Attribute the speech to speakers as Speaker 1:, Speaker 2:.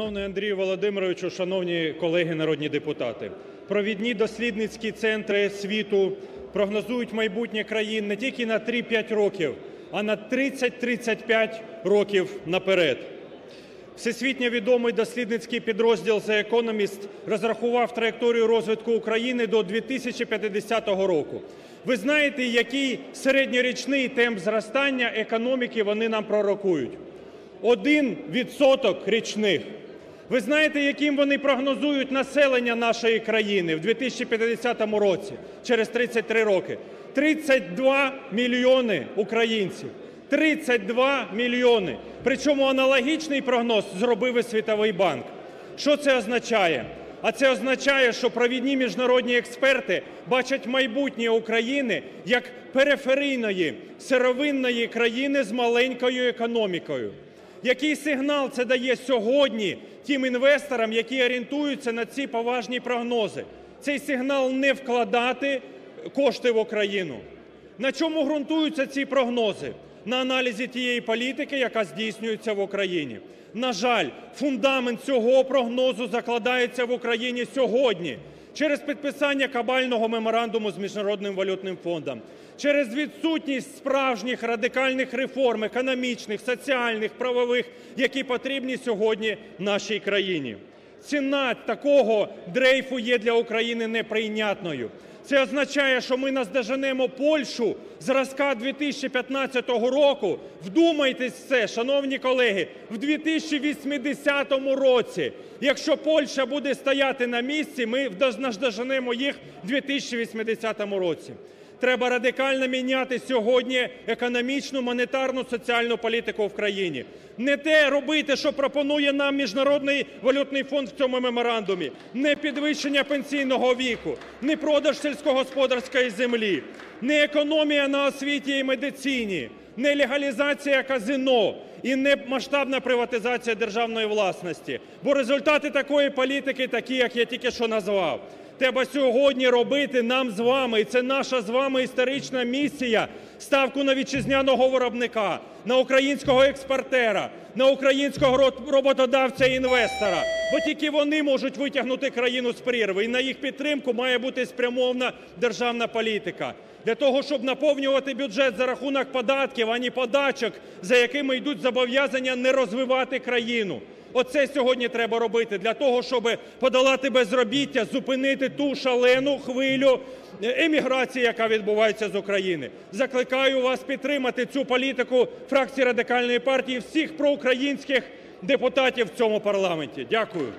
Speaker 1: Шановний Андрію Володимировичу, шановні колеги народні депутати! Провідні дослідницькі центри світу прогнозують майбутнє країн не тільки на 3-5 років, а на 30-35 років наперед. Всесвітньо відомий дослідницький підрозділ The Economist розрахував траєкторію розвитку України до 2050 року. Ви знаєте, який середньорічний темп зростання економіки вони нам пророкують? 1 відсоток річних. Ви знаєте, яким вони прогнозують населення нашої країни в 2050 році, через 33 роки? 32 мільйони українців. 32 мільйони. Причому аналогічний прогноз зробив і Світовий банк. Що це означає? А це означає, що провідні міжнародні експерти бачать майбутнє України як периферійної сировинної країни з маленькою економікою. Який сигнал це дає сьогодні тим інвесторам, які орієнтуються на ці поважні прогнози? Цей сигнал не вкладати кошти в Україну. На чому ґрунтуються ці прогнози? На аналізі тієї політики, яка здійснюється в Україні. На жаль, фундамент цього прогнозу закладається в Україні сьогодні через підписання кабального меморандуму з Міжнародним валютним фондом, через відсутність справжніх радикальних реформ економічних, соціальних, правових, які потрібні сьогодні нашій країні. Ціна такого дрейфу є для України неприйнятною. Це означає, що ми наздоженемо Польщу зразка 2015 року. Вдумайтесь в це, шановні колеги, в 2080 році. Якщо Польща буде стояти на місці, ми наздоженемо їх в 2080 році. Треба радикально міняти сьогодні економічну, монетарну, соціальну політику в країні. Не те робити, що пропонує нам Міжнародний валютний фонд в цьому меморандумі, не підвищення пенсійного віку, не продаж сільськогосподарської землі, не економія на освіті і медицині, не легалізація казино і не масштабна приватизація державної власності. Бо результати такої політики такі, як я тільки що назвав. Треба сьогодні робити нам з вами, і це наша з вами історична місія, ставку на вітчизняного виробника, на українського експортера, на українського роботодавця і інвестора. Бо тільки вони можуть витягнути країну з прірви, і на їх підтримку має бути спрямована державна політика. Для того, щоб наповнювати бюджет за рахунок податків, а не подачок, за якими йдуть зобов'язання не розвивати країну. Оце сьогодні треба робити для того, щоб подолати безробіття, зупинити ту шалену хвилю еміграції, яка відбувається з України. Закликаю вас підтримати цю політику фракції Радикальної партії, всіх проукраїнських депутатів в цьому парламенті. Дякую.